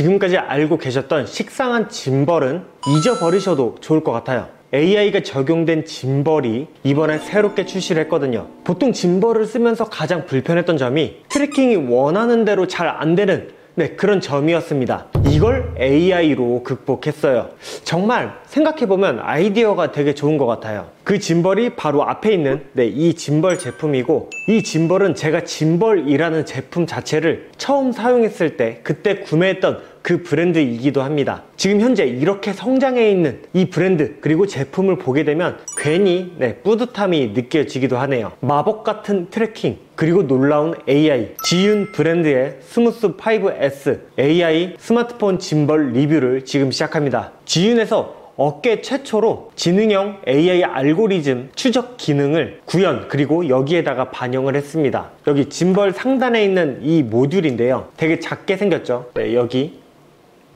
지금까지 알고 계셨던 식상한 짐벌은 잊어버리셔도 좋을 것 같아요. AI가 적용된 짐벌이 이번에 새롭게 출시를 했거든요. 보통 짐벌을 쓰면서 가장 불편했던 점이 트래킹이 원하는 대로 잘 안 되는 네, 그런 점이었습니다. 이걸 AI로 극복했어요. 정말 생각해보면 아이디어가 되게 좋은 것 같아요. 그 짐벌이 바로 앞에 있는 네, 이 짐벌 제품이고 이 짐벌은 제가 짐벌이라는 제품 자체를 처음 사용했을 때 그때 구매했던 그 브랜드이기도 합니다. 지금 현재 이렇게 성장해 있는 이 브랜드 그리고 제품을 보게 되면 괜히 네, 뿌듯함이 느껴지기도 하네요. 마법 같은 트래킹 그리고 놀라운 AI 지윤 브랜드의 Smooth 5S AI 스마트폰 짐벌 리뷰를 지금 시작합니다. 지윤에서 업계 최초로 지능형 AI 알고리즘 추적 기능을 구현 그리고 여기에다가 반영을 했습니다. 여기 짐벌 상단에 있는 이 모듈인데요. 되게 작게 생겼죠. 네, 여기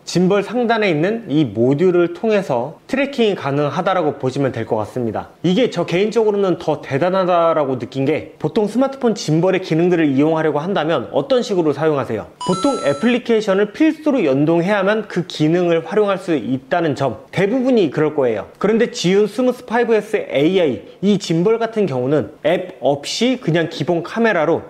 짐벌 상단에 있는 이 모듈을 통해서 트래킹이 가능하다라고 보시면 될 것 같습니다. 이게 저 개인적으로는 더 대단하다라고 느낀 게 보통 스마트폰 짐벌의 기능들을 이용하려고 한다면 어떤 식으로 사용하세요? 보통 애플리케이션을 필수로 연동해야만 그 기능을 활용할 수 있다는 점 대부분이 그럴 거예요. 그런데 지윤 Smooth 5S AI 이 짐벌 같은 경우는 앱 없이 그냥 기본 카메라로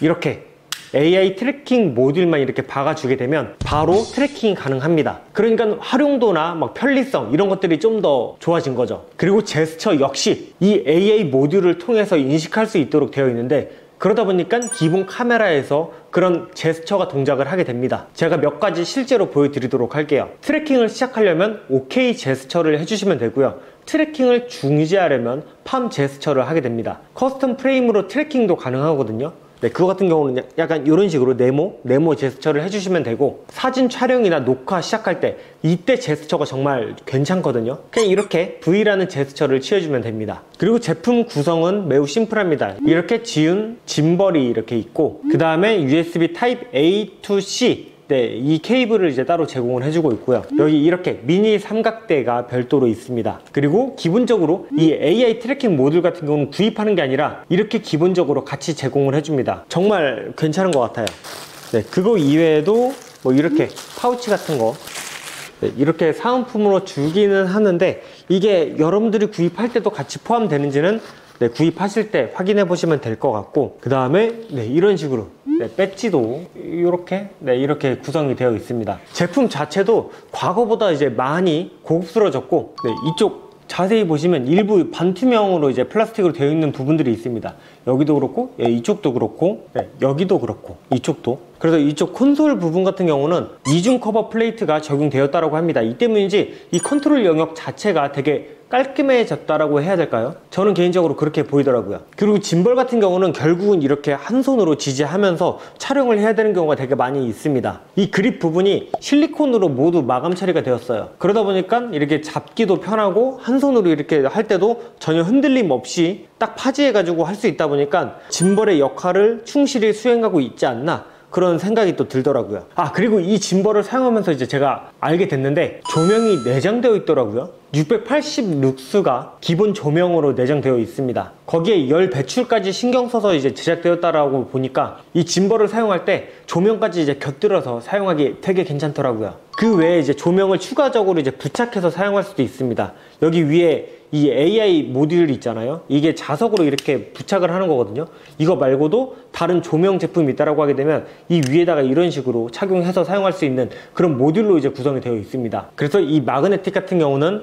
이렇게 AI 트래킹 모듈만 이렇게 박아주게 되면 바로 트래킹이 가능합니다. 그러니까 활용도나 막 편리성 이런 것들이 좀 더 좋아진 거죠. 그리고 제스처 역시 이 AI 모듈을 통해서 인식할 수 있도록 되어 있는데 그러다 보니까 기본 카메라에서 그런 제스처가 동작을 하게 됩니다. 제가 몇 가지 실제로 보여드리도록 할게요. 트래킹을 시작하려면 OK 제스처를 해주시면 되고요. 트래킹을 중지하려면 palm 제스처를 하게 됩니다. custom 프레임으로 트래킹도 가능하거든요. 네, 그거 같은 경우는 약간 이런 식으로 네모, 네모 제스처를 해주시면 되고 사진 촬영이나 녹화 시작할 때 이때 제스처가 정말 괜찮거든요. 그냥 이렇게 V라는 제스처를 취해주면 됩니다. 그리고 제품 구성은 매우 심플합니다. 이렇게 지윤 짐벌이 이렇게 있고 그 다음에 USB type A to C 네, 이 케이블을 이제 따로 제공을 해주고 있고요. 여기 이렇게 미니 삼각대가 별도로 있습니다. 그리고 기본적으로 이 AI 트래킹 모듈 같은 경우는 구입하는 게 아니라 이렇게 기본적으로 같이 제공을 해줍니다. 정말 괜찮은 것 같아요. 네, 그거 이외에도 뭐 이렇게 파우치 같은 거 네, 이렇게 사은품으로 주기는 하는데 이게 여러분들이 구입할 때도 같이 포함되는지는 네, 구입하실 때 확인해 보시면 될 것 같고 그 다음에 네, 이런 식으로 네, 배지도 이렇게 네, 이렇게 구성이 되어 있습니다. 제품 자체도 과거보다 이제 많이 고급스러워졌고 네, 이쪽 자세히 보시면 일부 반투명으로 이제 플라스틱으로 되어 있는 부분들이 있습니다. 여기도 그렇고 예, 이쪽도 그렇고 예, 여기도 그렇고 이쪽도 그래서 이쪽 콘솔 부분 같은 경우는 이중 커버 플레이트가 적용되었다고 합니다. 이 때문인지 이 컨트롤 영역 자체가 되게 깔끔해졌다라고 해야 될까요? 저는 개인적으로 그렇게 보이더라고요. 그리고 짐벌 같은 경우는 결국은 이렇게 한 손으로 지지하면서 촬영을 해야 되는 경우가 되게 많이 있습니다. 이 그립 부분이 실리콘으로 모두 마감 처리가 되었어요. 그러다 보니까 이렇게 잡기도 편하고 한 손으로 이렇게 할 때도 전혀 흔들림 없이 딱 파지해 가지고 할 수 있다 보니까 짐벌의 역할을 충실히 수행하고 있지 않나 그런 생각이 또 들더라고요. 아, 그리고 이 짐벌을 사용하면서 이제 제가 알게 됐는데 조명이 내장되어 있더라고요. 680 룩스가 기본 조명으로 내장되어 있습니다. 거기에 열 배출까지 신경 써서 이제 제작되었다라고 보니까 이 짐벌을 사용할 때 조명까지 이제 곁들여서 사용하기 되게 괜찮더라고요. 그 외에 이제 조명을 추가적으로 이제 부착해서 사용할 수도 있습니다. 여기 위에 이 AI 모듈 있잖아요. 이게 자석으로 이렇게 부착을 하는 거거든요. 이거 말고도 다른 조명 제품이 있다라고 하게 되면 이 위에다가 이런 식으로 착용해서 사용할 수 있는 그런 모듈로 이제 구성이 되어 있습니다. 그래서 이 마그네틱 같은 경우는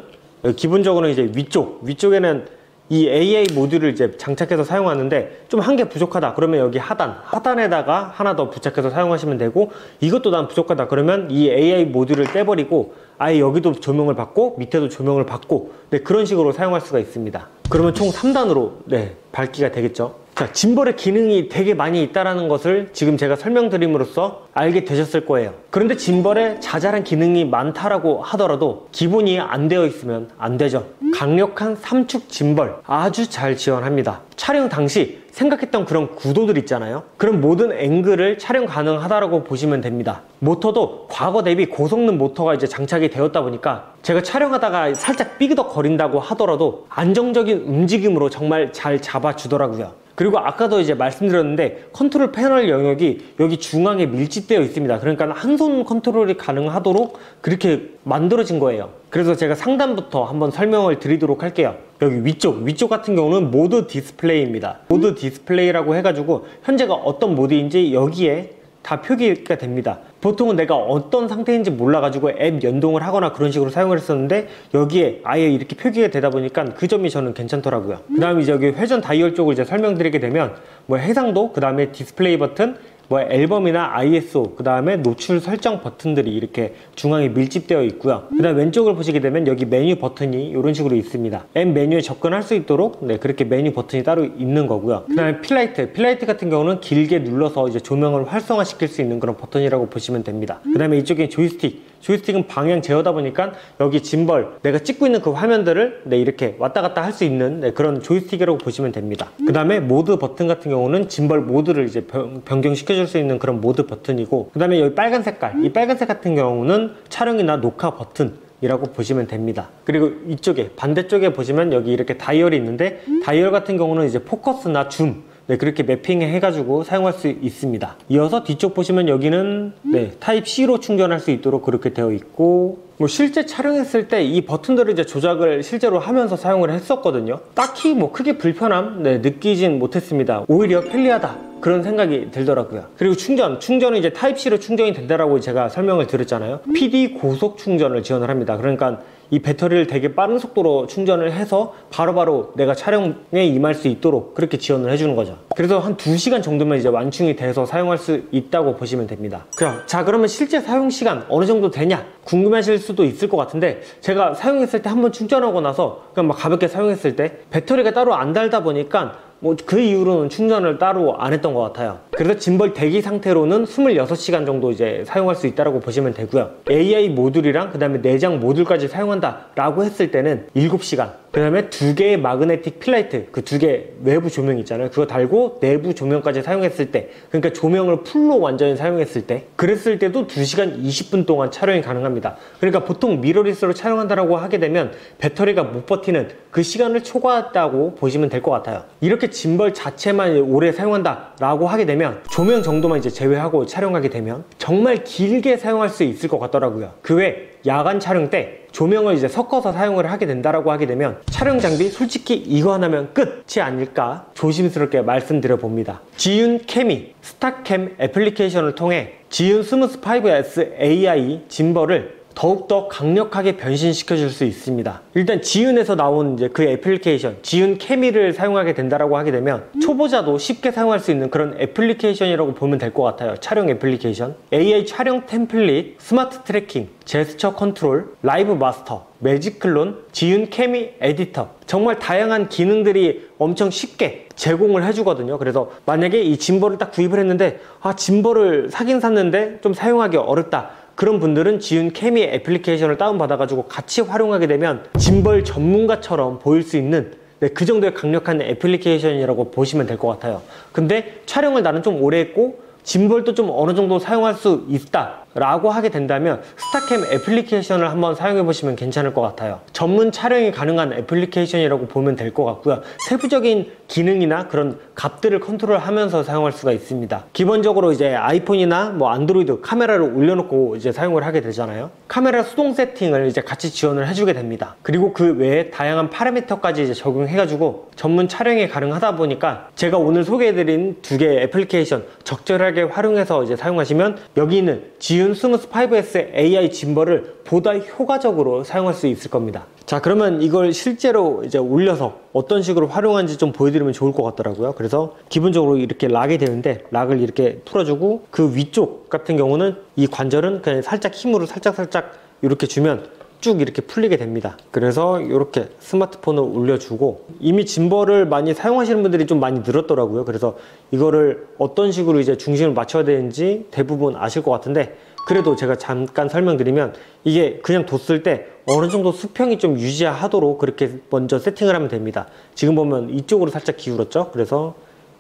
기본적으로 이제 위쪽, 위쪽에는 이 AI 모듈을 이제 장착해서 사용하는데 좀 한 개 부족하다. 그러면 여기 하단 하단에다가 하나 더 부착해서 사용하시면 되고 이것도 난 부족하다. 그러면 이 AI 모듈을 떼버리고 아예 여기도 조명을 받고 밑에도 조명을 받고 네, 그런 식으로 사용할 수가 있습니다. 그러면 총 3단으로 네, 밝기가 되겠죠 자, 짐벌의 기능이 되게 많이 있다는 것을 지금 제가 설명드림으로써 알게 되셨을 거예요. 그런데 짐벌에 자잘한 기능이 많다라고 하더라도 기본이 안 되어 있으면 안 되죠. 강력한 삼축 짐벌 아주 잘 지원합니다. 촬영 당시 생각했던 그런 구도들 있잖아요. 그런 모든 앵글을 촬영 가능하다라고 보시면 됩니다. 모터도 과거 대비 고성능 모터가 이제 장착이 되었다 보니까 제가 촬영하다가 살짝 삐그덕 거린다고 하더라도 안정적인 움직임으로 정말 잘 잡아주더라고요. 그리고 아까도 이제 말씀드렸는데 컨트롤 패널 영역이 여기 중앙에 밀집되어 있습니다. 그러니까 한 손 컨트롤이 가능하도록 그렇게 만들어진 거예요. 그래서 제가 상단부터 한번 설명을 드리도록 할게요. 여기 위쪽, 위쪽 같은 경우는 모드 디스플레이입니다. 모드 디스플레이라고 해가지고 현재가 어떤 모드인지 여기에 다 표기가 됩니다. 보통은 내가 어떤 상태인지 몰라가지고 앱 연동을 하거나 그런 식으로 사용을 했었는데 여기에 아예 이렇게 표기가 되다 보니까 그 점이 저는 괜찮더라고요. 그 다음에 여기 회전 다이얼 쪽을 이제 설명드리게 되면 뭐 해상도, 그 다음에 디스플레이 버튼, 뭐 앨범이나 ISO 그 다음에 노출 설정 버튼들이 이렇게 중앙에 밀집되어 있고요. 그 다음 왼쪽을 보시게 되면 여기 메뉴 버튼이 이런 식으로 있습니다. 앱 메뉴에 접근할 수 있도록 네 그렇게 메뉴 버튼이 따로 있는 거고요. 그 다음에 fill light fill light 같은 경우는 길게 눌러서 이제 조명을 활성화 시킬 수 있는 그런 버튼이라고 보시면 됩니다. 그 다음에 이쪽에 조이스틱 조이스틱은 방향 제어다 보니까 여기 짐벌 내가 찍고 있는 그 화면들을 네, 이렇게 왔다 갔다 할 수 있는 네, 그런 조이스틱이라고 보시면 됩니다. 그 다음에 모드 버튼 같은 경우는 짐벌 모드를 이제 변경시켜 줄 수 있는 그런 모드 버튼이고 그 다음에 여기 빨간 색깔. 이 빨간색 같은 경우는 촬영이나 녹화 버튼 이라고 보시면 됩니다. 그리고 이쪽에 반대쪽에 보시면 여기 이렇게 다이얼이 있는데 다이얼 같은 경우는 이제 포커스나 줌 네, 그렇게 매핑해 해가지고 사용할 수 있습니다. 이어서 뒤쪽 보시면 여기는 네, 타입 C로 충전할 수 있도록 그렇게 되어 있고 뭐 실제 촬영했을 때 이 버튼들을 이제 조작을 실제로 하면서 사용을 했었거든요. 딱히 뭐 크게 불편함 네, 느끼진 못했습니다. 오히려 편리하다. 그런 생각이 들더라고요. 그리고 충전, 충전은 이제 타입 C로 충전이 된다라고 제가 설명을 드렸잖아요. PD 고속 충전을 지원을 합니다. 그러니까 이 배터리를 되게 빠른 속도로 충전을 해서 바로바로 바로 내가 촬영에 임할 수 있도록 그렇게 지원을 해주는 거죠. 그래서 한 2시간 정도면 이제 완충이 돼서 사용할 수 있다고 보시면 됩니다. 자, 그러면 실제 사용 시간 어느 정도 되냐? 궁금하실 수도 있을 것 같은데 제가 사용했을 때 한번 충전하고 나서 그냥 막 가볍게 사용했을 때 배터리가 따로 안 달다 보니까 뭐 그 이후로는 충전을 따로 안 했던 것 같아요. 그래서 짐벌 대기 상태로는 26시간 정도 이제 사용할 수 있다고 보시면 되고요. AI 모듈이랑 그 다음에 내장 모듈까지 사용한다 라고 했을 때는 7시간 그 다음에 두 개의 마그네틱 fill light 그 두 개 외부 조명 있잖아요. 그거 달고 내부 조명까지 사용했을 때 그러니까 조명을 풀로 완전히 사용했을 때 그랬을 때도 2시간 20분 동안 촬영이 가능합니다. 그러니까 보통 미러리스로 촬영한다고 하게 되면 배터리가 못 버티는 그 시간을 초과했다고 보시면 될 것 같아요. 이렇게 짐벌 자체만 오래 사용한다 라고 하게 되면 조명 정도만 이제 제외하고 촬영하게 되면 정말 길게 사용할 수 있을 것 같더라고요. 그 외 야간 촬영 때 조명을 이제 섞어서 사용을 하게 된다라고 하게 되면 촬영 장비 솔직히 이거 하나면 끝이 아닐까 조심스럽게 말씀드려 봅니다. 지윤 케미 스타캠 애플리케이션을 통해 지윤 스무스 5S AI 짐벌을 더욱더 강력하게 변신시켜 줄 수 있습니다. 일단 지윤에서 나온 이제 그 애플리케이션 지윤 케미를 사용하게 된다라고 하게 되면 초보자도 쉽게 사용할 수 있는 그런 애플리케이션이라고 보면 될 것 같아요. 촬영 애플리케이션. AI 촬영 템플릿 스마트 트래킹 제스처 컨트롤 라이브 마스터 매직 클론 지윤 케미 에디터. 정말 다양한 기능들이 엄청 쉽게 제공을 해주거든요. 그래서 만약에 이 짐벌을 딱 구입을 했는데 아 짐벌을 사긴 샀는데 좀 사용하기 어렵다 그런 분들은 지윤 케미 애플리케이션을 다운받아가지고 같이 활용하게 되면 짐벌 전문가처럼 보일 수 있는 네, 그 정도의 강력한 애플리케이션이라고 보시면 될 것 같아요. 근데 촬영을 나는 좀 오래 했고 짐벌도 좀 어느 정도 사용할 수 있다 라고 하게 된다면 스타캠 애플리케이션을 한번 사용해 보시면 괜찮을 것 같아요. 전문 촬영이 가능한 애플리케이션이라고 보면 될 것 같고요. 세부적인 기능이나 그런 값들을 컨트롤하면서 사용할 수가 있습니다. 기본적으로 이제 아이폰이나 뭐 안드로이드 카메라를 올려놓고 이제 사용을 하게 되잖아요. 카메라 수동 세팅을 이제 같이 지원을 해주게 됩니다. 그리고 그 외에 다양한 파라미터까지 이제 적용해 가지고 전문 촬영이 가능하다 보니까 제가 오늘 소개해드린 두 개의 애플리케이션 적절하게 활용해서 이제 사용하시면 여기 있는 지윤 스무스 5S AI 짐벌을 보다 효과적으로 사용할 수 있을 겁니다. 자 그러면 이걸 실제로 이제 올려서 어떤 식으로 활용하는지 좀 보여드리면 좋을 것 같더라고요. 그래서 기본적으로 이렇게 lock이 되는데 lock을 이렇게 풀어주고 그 위쪽 같은 경우는 이 관절은 그냥 살짝 힘으로 살짝 살짝 이렇게 주면 쭉 이렇게 풀리게 됩니다. 그래서 이렇게 스마트폰을 올려주고 이미 짐벌을 많이 사용하시는 분들이 좀 많이 늘었더라고요. 그래서 이거를 어떤 식으로 이제 중심을 맞춰야 되는지 대부분 아실 것 같은데 그래도 제가 잠깐 설명드리면 이게 그냥 뒀을 때 어느 정도 수평이 좀 유지하도록 그렇게 먼저 세팅을 하면 됩니다. 지금 보면 이쪽으로 살짝 기울었죠? 그래서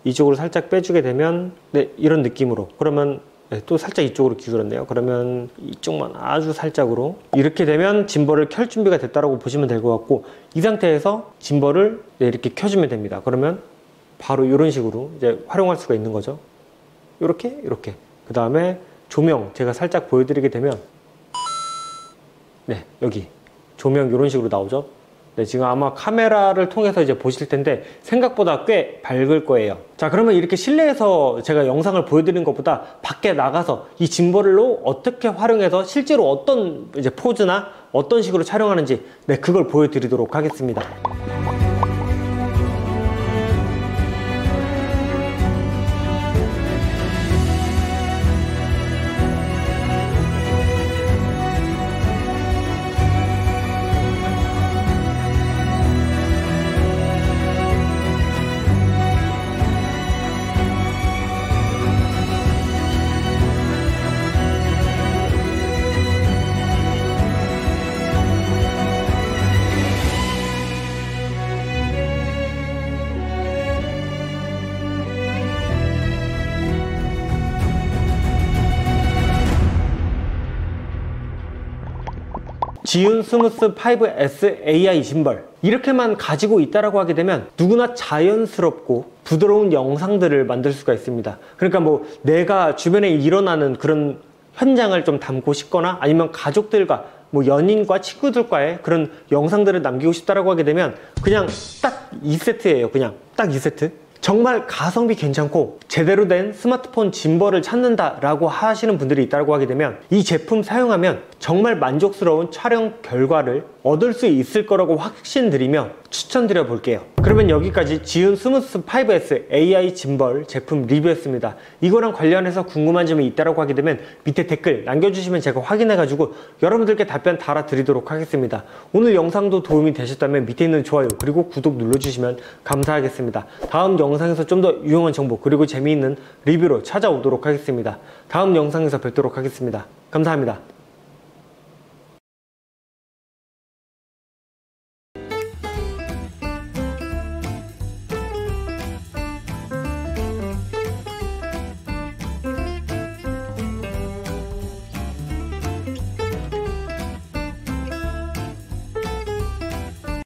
이쪽으로 살짝 빼주게 되면 네 이런 느낌으로. 그러면 네, 또 살짝 이쪽으로 기울었네요 그러면 이쪽만 아주 살짝으로 이렇게 되면 짐벌을 켤 준비가 됐다고 보시면 될 것 같고 이 상태에서 짐벌을 네, 이렇게 켜주면 됩니다 그러면 바로 이런 식으로 이제 활용할 수가 있는 거죠. 이렇게 이렇게 그 다음에 조명 제가 살짝 보여드리게 되면 네 여기 조명 이런 식으로 나오죠. 네, 지금 아마 카메라를 통해서 이제 보실 텐데 생각보다 꽤 밝을 거예요. 자, 그러면 이렇게 실내에서 제가 영상을 보여드린 것보다 밖에 나가서 이 짐벌로 어떻게 활용해서 실제로 어떤 이제 포즈나 어떤 식으로 촬영하는지 네, 그걸 보여드리도록 하겠습니다. 지윤 스무스 5S AI 짐벌 이렇게만 가지고 있다라고 하게 되면 누구나 자연스럽고 부드러운 영상들을 만들 수가 있습니다. 그러니까 뭐 내가 주변에 일어나는 그런 현장을 좀 담고 싶거나 아니면 가족들과 뭐 연인과 친구들과의 그런 영상들을 남기고 싶다라고 하게 되면 그냥 딱 이 세트예요. 그냥 딱 이 세트. 정말 가성비 괜찮고 제대로 된 스마트폰 짐벌을 찾는다 라고 하시는 분들이 있다고 하게 되면 이 제품 사용하면 정말 만족스러운 촬영 결과를 얻을 수 있을 거라고 확신드리며 추천드려 볼게요. 그러면 여기까지 지윤 스무스 5S AI 짐벌 제품 리뷰였습니다. 이거랑 관련해서 궁금한 점이 있다고 하게 되면 밑에 댓글 남겨주시면 제가 확인해가지고 여러분들께 답변 달아드리도록 하겠습니다. 오늘 영상도 도움이 되셨다면 밑에 있는 좋아요 그리고 구독 눌러주시면 감사하겠습니다. 다음 영상에서 좀 더 유용한 정보 그리고 재미있는 리뷰로 찾아오도록 하겠습니다. 다음 영상에서 뵙도록 하겠습니다. 감사합니다.